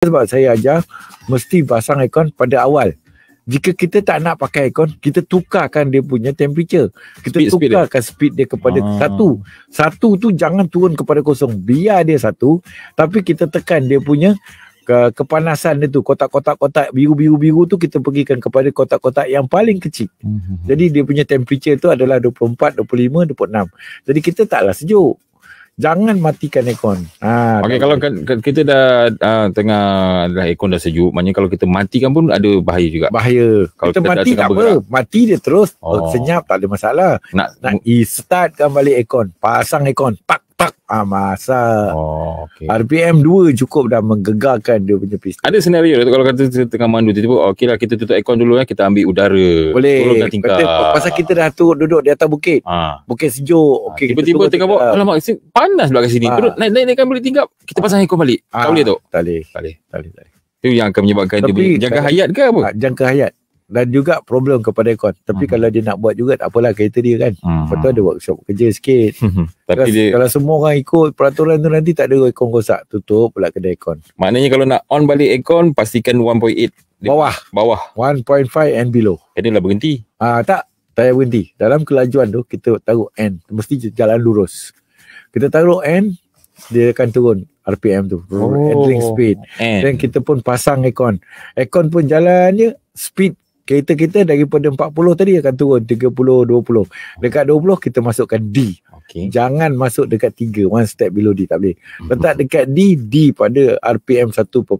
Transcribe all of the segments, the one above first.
sebab saya ajar mesti pasang aircon pada awal. Jika kita tak nak pakai aircon, kita tukarkan dia punya temperature. Kita Speed- speed tukarkan speed dia kepada Ah. satu. Satu tu jangan turun kepada kosong. Biar dia satu, tapi kita tekan dia punya ke, kepanasan dia tu. Kotak-kotak-kotak biru-biru-biru tu kita pergikan kepada kotak-kotak yang paling kecil. Mhm. Jadi dia punya temperature tu adalah 24, 25, 26. Jadi kita taklah sejuk. Jangan matikan aircon. Ha, Okey tak kalau kan- kita dah uh, tengah adalah aircon dah sejuk, maknanya kalau kita matikan pun ada bahaya juga. bahaya. Kalau kita kita dah mati tak apa. bergerak. Mati dia terus. Oh. Oh. Senyap tak ada masalah. Nak, Nak i-startkan balik aircon. Pasang aircon. Tak tak. Ah masa. Oh, okey. RPM 2 cukup dah menggegarkan dia punya piston. Ada senario tu kalau kata kita tengah mandu tiba-tiba okey lah kita tutup aircon dulu ya kita ambil udara. Boleh. Turunkan tingkap. Kata, pasal kita dah turut duduk di atas bukit. ha. Bukit sejuk. Okay, Okey, kita tiba-tiba tengah bawa alamak panas pula kat sini. Ah. Turun naik naik naikkan balik tingkap. Kita pasang aircon balik. Ah, Tak boleh tu. Tak boleh. Tak boleh. Tak boleh. Boleh. Itu yang akan menyebabkan dia Tapi punya jangka hayat ke apa? Ah, jangka hayat. Dan juga problem kepada aircon. Tapi Hmm. kalau dia nak buat juga tak apalah kereta dia kan. Hmm. Lepas tu ada workshop kerja sikit. Tapi kalau, dia kalau semua orang ikut peraturan tu nanti tak ada aircon rosak. Tutup pula kedai aircon. maknanya kalau nak on balik aircon pastikan 1.8 Dia- Bawah. bawah. 1.5 and below. Kena lah berhenti. Ah tak, tak payah berhenti. Dalam kelajuan tu kita taruh N, mesti jalan lurus. Kita taruh N, dia akan turun RPM tu. Oh. Handling speed. And Dan kita pun pasang aircon. Aircon pun jalan je, speed kereta kita daripada 40 tadi akan turun 30 20. Dekat 20 kita masukkan D. okey. Jangan masuk dekat 3, one step below D tak boleh. Letak dekat D, D pada RPM 1.1.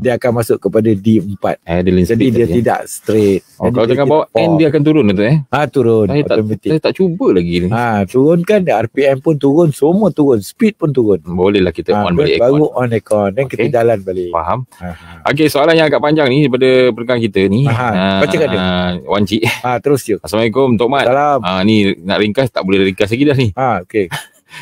Dia akan masuk kepada D4. Handling Jadi speed dia eh. tidak straight. Oh, Jadi kalau tengah bawa N dia akan turun tu eh. Ha turun Saya tak saya tak cuba lagi ni. Ha turunkan RPM pun turun, semua turun, speed pun turun. Boleh lah kita Ha, on balik baru on aircon dan kita Okey. jalan balik. Faham? Ha, ha. Okey, soalan yang agak panjang ni daripada pendengar kita ni. Aha, Ah, bacakan dia. Wan Cik. ha terus je. Assalamualaikum Tok Mat. Salam. Ah ni nak ringkas tak boleh ringkas lagi dah ni. Ha okey.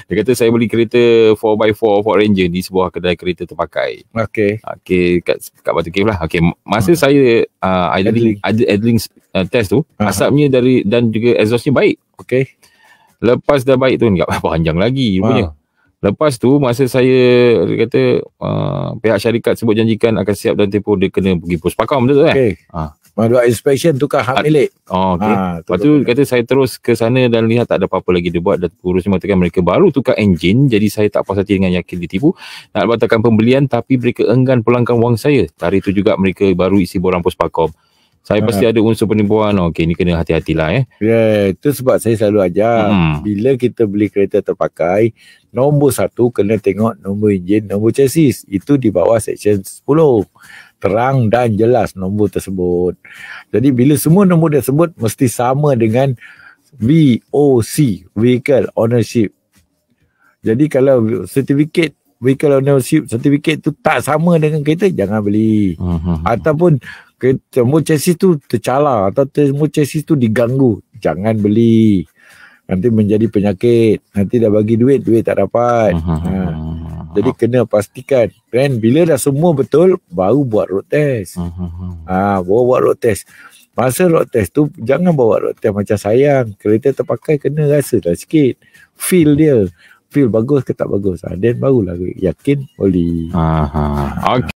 Dia kata saya beli kereta 4x4 Ford Ranger di sebuah kedai kereta terpakai. Okey. Okey kat kat Batu Cave lah. Okey masa saya uh, idling idling, idling uh, test tu Aha. asapnya dari dan juga exhaustnya baik. Okey. Lepas dah baik tu enggak panjang lagi rupanya. Ha. Lepas tu masa saya dia kata uh, pihak syarikat sebut janjikan akan siap dan tempoh dia kena pergi pos pakam betul tak? Okey. Ha. Buat inspection tukar hak milik. Oh okey. Ha Lepas tu kata saya terus ke sana dan lihat tak ada apa-apa lagi dia buat dan urusnya mengatakan mereka baru tukar enjin jadi saya tak puas hati dengan yakin ditipu nak batalkan pembelian tapi mereka enggan pulangkan wang saya. Hari itu juga mereka baru isi borang puspakom. Saya Ah. pasti ada unsur penipuan. Okey ni kena hati-hatilah eh. Ya, yeah, itu sebab saya selalu ajar. Hmm. Bila kita beli kereta terpakai, nombor satu kena tengok nombor enjin, nombor chassis. Itu di bawah section 10. Terang dan jelas nombor tersebut. Jadi bila semua nombor tersebut mesti sama dengan VOC, Vehicle Ownership. Jadi kalau certificate Vehicle Ownership certificate tu tak sama dengan kereta, jangan beli. Hmm. Ataupun kereta nombor chassis tu tercalar atau nombor chassis tu diganggu, jangan beli. Nanti menjadi penyakit. Nanti dah bagi duit, duit tak dapat. Hmm. Ha. Jadi kena pastikan. Dan bila dah semua betul, baru buat road test. Hmm. Ha, baru buat road test. Masa road test tu, jangan bawa road test macam sayang. Kereta terpakai kena rasa dah sikit. Feel dia. Feel bagus ke tak bagus. Ha, then barulah yakin boleh. Aha. Okey.